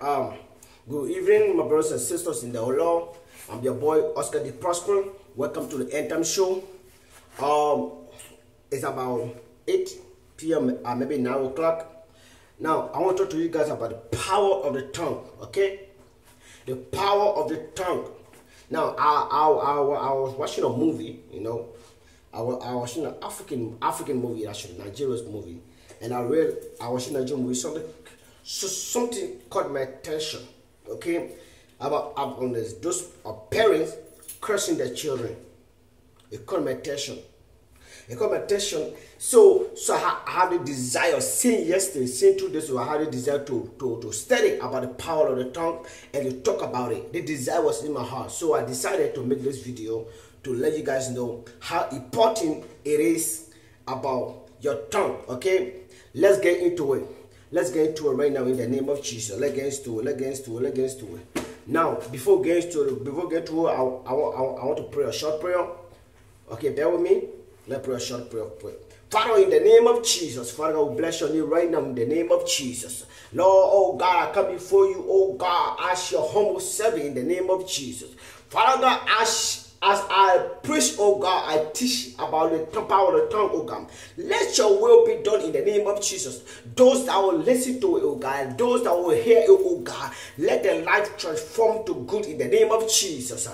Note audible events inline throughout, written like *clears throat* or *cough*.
Um, good evening, my brothers and sisters in the Lord. I'm your boy Oscar D. Prosper. Welcome to the End Time Show. Um, it's about 8 p.m. Uh, maybe 9 o'clock. Now, I want to talk to you guys about the power of the tongue. Okay, the power of the tongue. Now, I I, I, I was watching a movie. You know, I was, I was watching an African African movie, actually Nigeria's movie, and I read I was watching a movie. Something so something caught my attention. Okay, about those uh, parents cursing their children. It caught my attention. It caught my attention. So, so I, I had a desire, saying yesterday, saying two days ago, I had a desire to, to, to study about the power of the tongue and to talk about it. The desire was in my heart. So I decided to make this video to let you guys know how important it is about your tongue. Okay? Let's get into it. Let's get into it right now in the name of Jesus. Let's get into it. Let's get into it. Let's get into it. Now, before getting into it, before getting to it, I, I, I, want to pray a short prayer. Okay, bear with me. Let's pray a short prayer. Pray. Father, in the name of Jesus, Father, I will bless your name right now in the name of Jesus. Lord, oh God, I come before you, oh God, as your humble servant in the name of Jesus. Father God, as as I preach, oh God, I teach about the power of the tongue, oh God. Let your will be done in the name of Jesus. Those that will listen to it, oh God, those that will hear it, oh God, let their life transform to good in the name of Jesus.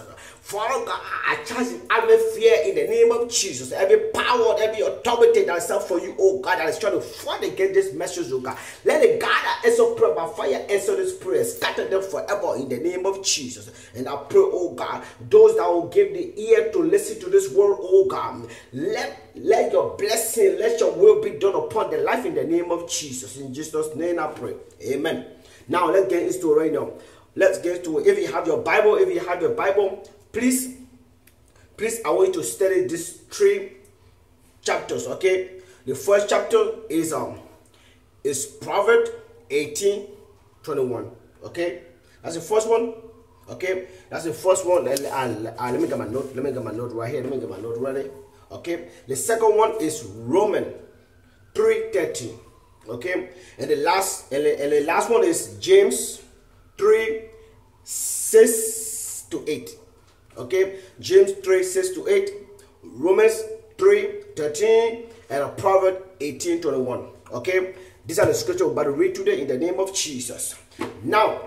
Father God, I charge every fear in the name of Jesus. Every power, every authority that is up for you, oh God, that is trying to fight against this message, oh God. Let the God that is answer prayer by fire answer this prayer. Scatter them forever in the name of Jesus. And I pray, oh God, those that will give the ear to listen to this word, oh God, let, let your blessing, let your will be done upon the life in the name of Jesus. In Jesus' name I pray. Amen. Now let's get into it right now. Let's get to it. If you have your Bible, if you have your Bible, please please i want you to study these three chapters okay? The first chapter is um is proverb 18 21 okay? That's the first one okay? That's the first one. And, and, and let me get my note let me get my note right here. Let me get my note ready okay? The second one is roman 3 13 okay? And the last and the, and the last one is james 3 6 to 8 Okay, James 3 6 to 8, Romans 3 13, and a Proverbs 18 21. Okay, these are the scriptures to read today in the name of Jesus. Now,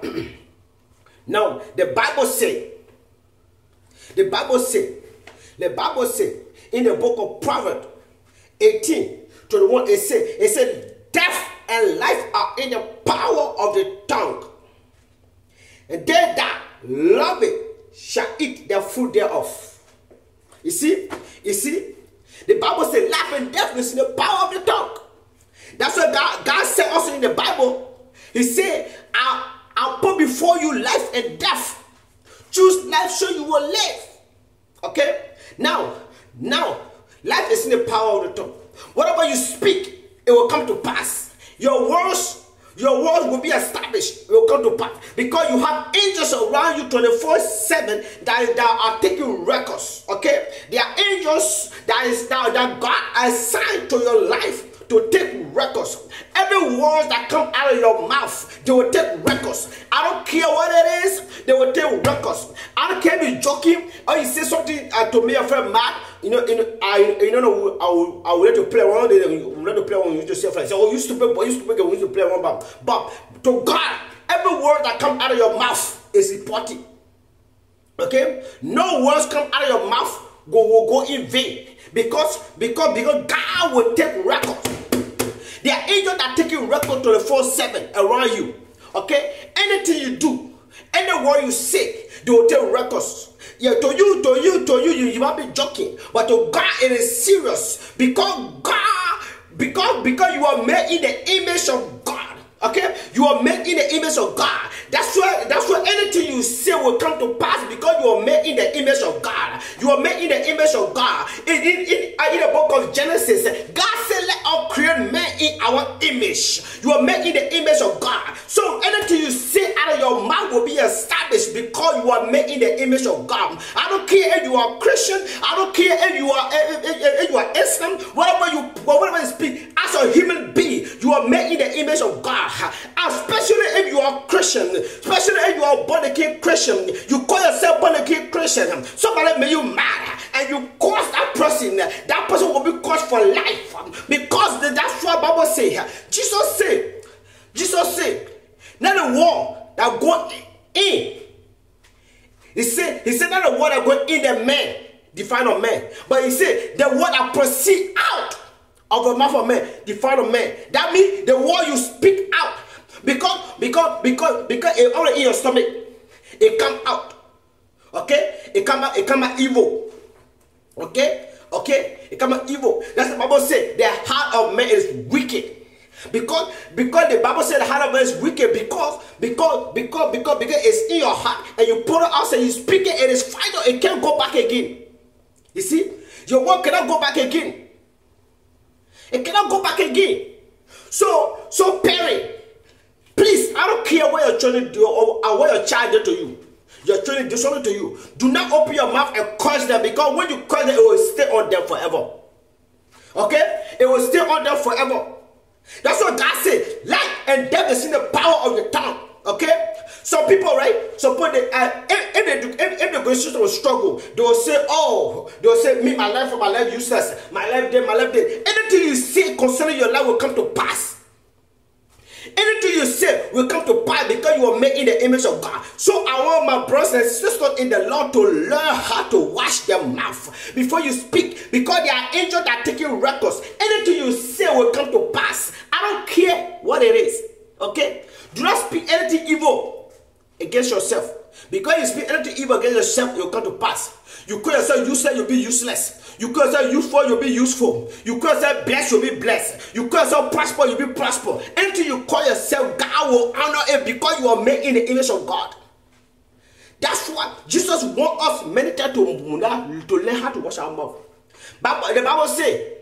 *clears throat* now the Bible say, the Bible say, the Bible say in the book of Proverbs 18 21, it said, it said, death and life are in the power of the tongue. And they that love it shall eat the fruit thereof. You see, you see, the Bible says life and death is in the power of the tongue. That's what God, God said also in the Bible. He said, I'll, I'll put before you life and death. Choose life so you will live. Okay? Now, now, life is in the power of the tongue. Whatever you speak, it will come to pass. Your words your words will be established. Will come to pass. Because you have angels around you 24 7 that, that are taking records. Okay? There are angels that is that, that God assigned to your life to take records. Every word that come out of your mouth, they will take records. I don't care what it is, they will take records. I don't care if you're joking or you say something uh, to me, a friend, Matt. You know, you know, I, you know, I will, I will let you play one day. will let you play one. You just say, oh, you stupid boy, you stupid girl, to play one, but, but to God, every word that come out of your mouth is important. Okay, no words come out of your mouth go will go in vain because because because God will take records. There are angels that taking record 24 7 around you. Okay? Anything you do, any word you say, they will take records. Yeah, to you, to you, to you, you, you might be joking. But to God, it is serious. Because God, because because you are made in the image of God. Okay, you are made in the image of God. That's why that's why anything you say will come to pass because you are made in the image of God. You are made in the image of God. In, in, in, in the book of Genesis, God in our image." You are made in the image of God. So anything you say out of your mouth will be established because you are made in the image of God. I don't care if you are Christian, I don't care if you are if, you are Islam, whatever you whatever you speak, as a human being, you are made in the image of God. Especially if you are Christian, especially if you are born again Christian, you call yourself born again Christian. Somebody make you mad and you cause that person, uh, that person will be cursed for life um, because that's what Bible say. Uh, Jesus said, Jesus said, not the war that go in. He said, he said not the word that go in the man, define of man, but he said the word that proceed out of the mouth of man, define of man. That means the word you speak out because because because because it already in your stomach, it come out. Okay, it come out, it come out evil. Okay, okay, come evil. That's the Bible say the heart of man is wicked. Because because the Bible said the heart of man is wicked because because because because because it's in your heart and you put it out and you speak it, it is final, it can't go back again. You see, your word cannot go back again. It cannot go back again. So so parent, please, I don't care what your children do or, or what your child did to you. Your children do something to you. Do not open your mouth and curse them because when you curse them, it will stay on them forever. Okay? It will stay on them forever. That's what God said. Life and death is in the power of the tongue. Okay? Some people, right? Suppose they, uh, if, if they do, if, will struggle, they will say, "Oh, they will say, me, my life, for my life useless, my life dead, my life dead." Anything you say concerning your life will come to pass. Anything you say will come to pass because you are made in the image of God. So I want my brothers and sisters in the Lord to learn how to wash their mouth before you speak because they are angels that are taking records. Anything you say will come to pass. I don't care what it is. Okay? Do not speak anything evil against yourself. Because you speak anything evil against yourself, it will come to pass. You call yourself useless, you'll be useless. You call yourself useful, you'll be useful. You call yourself blessed, you'll be blessed. You call yourself prosper, you'll be prosper. Anything you call yourself, God will honor it because you are made in the image of God. That's what Jesus wants us many times to, to learn how to wash our mouth. But the Bible say,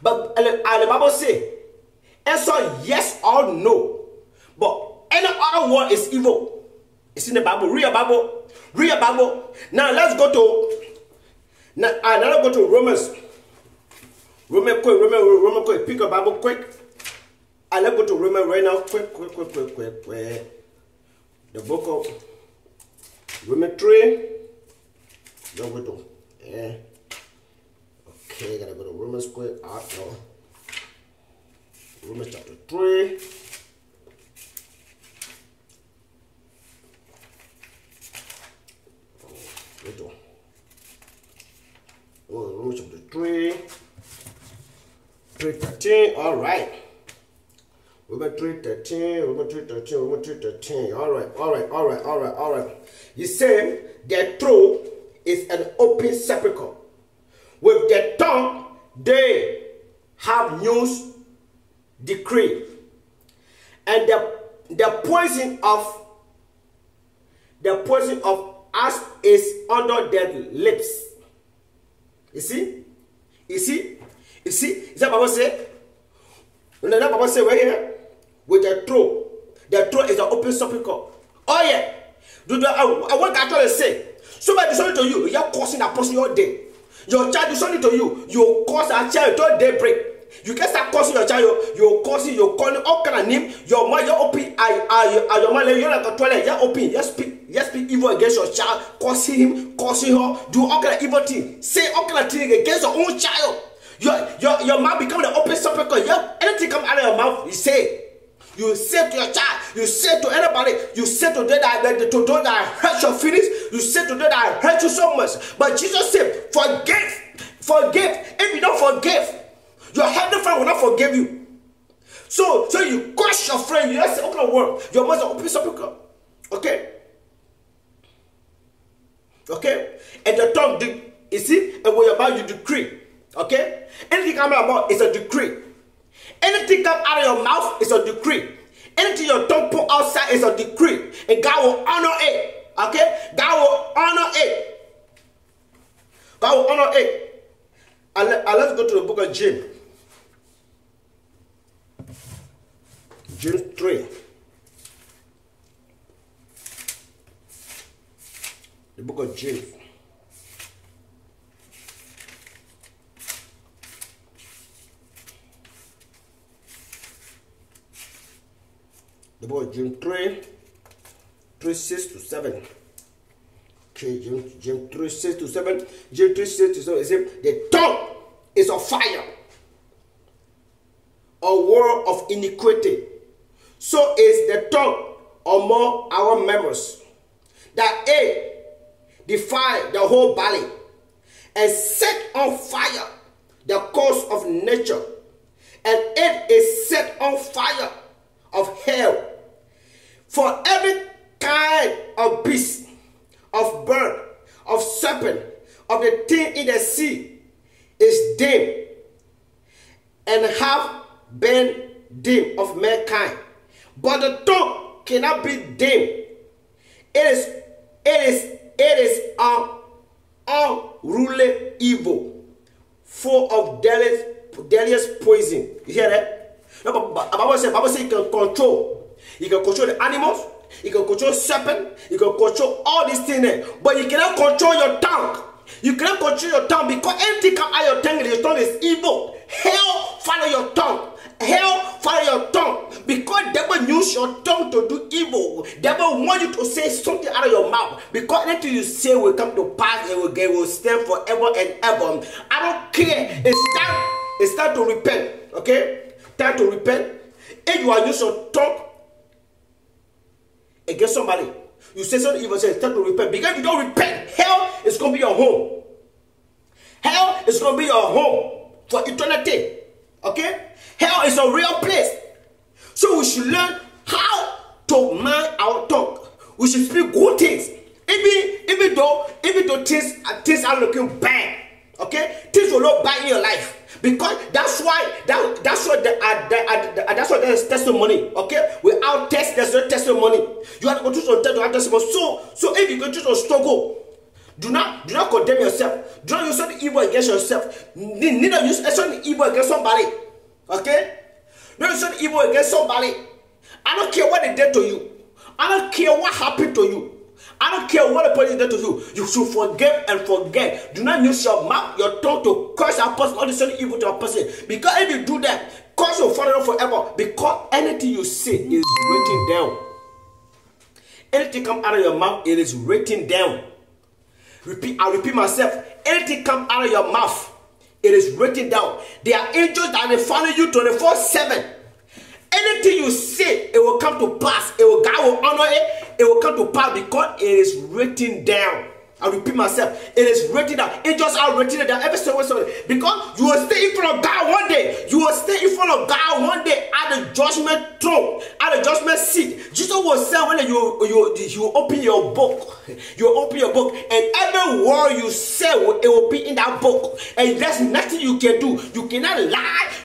but and the Bible say, answer yes or no. But any other word is evil. It's in the Bible. Read your Bible. Read your Bible. Now let's go to now, I now go to Romans. Romans quick, Romans, Roman quick. Pick a Bible quick. I let's go to Romans right now. Quick, quick, quick, quick, quick, quick. The book of Roman 3. Don't go to. Yeah. Okay, gotta go to Romans quick. Ah, no. Romans chapter 3. Oh, Oh, Romans chapter 3. 3 13. All right. Romans 3 13. Romans 3 13. Romans 3 13. All right. All right. All right. All right. All right. You say their throat is an open sepulchre. With their tongue, they have news decree. And the, the poison of the poison of us is under their lips. You see? You see? You see? Is that Bible say? And then that Bible say right here, with the throat. The throat is an open sepulchre. Oh yeah. Do the, I, I want to say, somebody do something to you, you're causing that person your day. Your child do something to you, you cause that child to daybreak. You can start causing your child, you're causing, you're calling all kind of name. Your mind, you're open, I, I, I, your mind, you're like a toilet, you're open. You speak, you speak evil against your child, causing him, causing her, do all kind of evil things. Say all kind of things against your own child. Your, your, your mouth become the open sepulchre. Yeah, anything come out of your mouth, you say. You say to your child, you say to anybody, you say to them that, that to those that hurt your feelings, you say to them that I hurt you so much. But Jesus said, forgive, forgive. If you don't forgive, your heavenly friend will not forgive you. So, so you crush your friend, you just say, okay, work. Your mother open sepulchre. Okay? Okay? And the tongue, you see, and when your mouth you decree. Okay? Anything your mouth is a decree. Anything come out of your mouth is a decree. Anything your tongue put outside is a decree. And God will honor it. Okay? God will honor it. God will honor it. And, let, and let's go to the book of James. James 3. The book of James. The of James 3, 3, 6 to 7. Okay, James, James 3, 6 to 7. James 3, 6 to 7. It says, The tongue is a fire, a world of iniquity. So is the tongue among our members, that it defile the whole body and set on fire the course of nature, and it is set on fire of hell. For every kind of beast, of bird, of serpent, of the thing in the sea is dim and have been dim of mankind. But the tongue cannot be dim. It is it is it is an unruly evil, full of deadly, deadliest poison. You hear that? No, but Bible says Bible says you can control. You can control the animals. You can control serpent. You can control all these things there. But you cannot control your tongue. You cannot control your tongue because anything come out your tongue, your tongue is evil. Hell follow your tongue. Hell follow your tongue. Because devil use your tongue to do evil. Devil want you to say something out of your mouth. Because anything you say will come to pass. It will, it will stand forever and ever. I don't care. It's time. It's time to repent. Okay? Time to repent. If you are using your tongue against somebody, you say something evil, say time to repent. Because if you don't repent, hell is going to be your home. Hell is going to be your home for eternity. Okay? Hell is a real place. So we should learn how to mind our tongue. We should speak good things. Even, even though even though things, things are looking bad. Okay? Things will look bad in your life. Because that's why that, that's what the, uh, the, uh, that's what there's testimony. Okay? Without test, there's no testimony. You have to through some test to have testimony. So so if you go through some struggle, do not do not condemn yourself. Do not use something evil against yourself. Neither use something evil against somebody. Okay? Don't use something evil against somebody. I don't care what they did to you. I don't care what happened to you. I don't care what the person did to you. You should forgive and forget. Do not use your mouth, your tongue to curse a person or do something evil to a person. Because if you do that, curse will follow you forever. Because anything you say is written down. Anything come out of your mouth, it is written down. Repeat, I repeat myself. Anything come out of your mouth, it is written down. There are angels that will follow you 24 7. Anything you say, it will come to pass. It will God will honor it. It will come to pass because it is written down. I repeat myself. It is written down. Angels are written down every single way. Because you will stay in front of God one day. You will stay in front of God one day at the judgment throne, at the judgment seat. Jesus will say when you you you open your book, *laughs* you open your book, and every word you say it will be in that book. And there's nothing you can do. You cannot lie.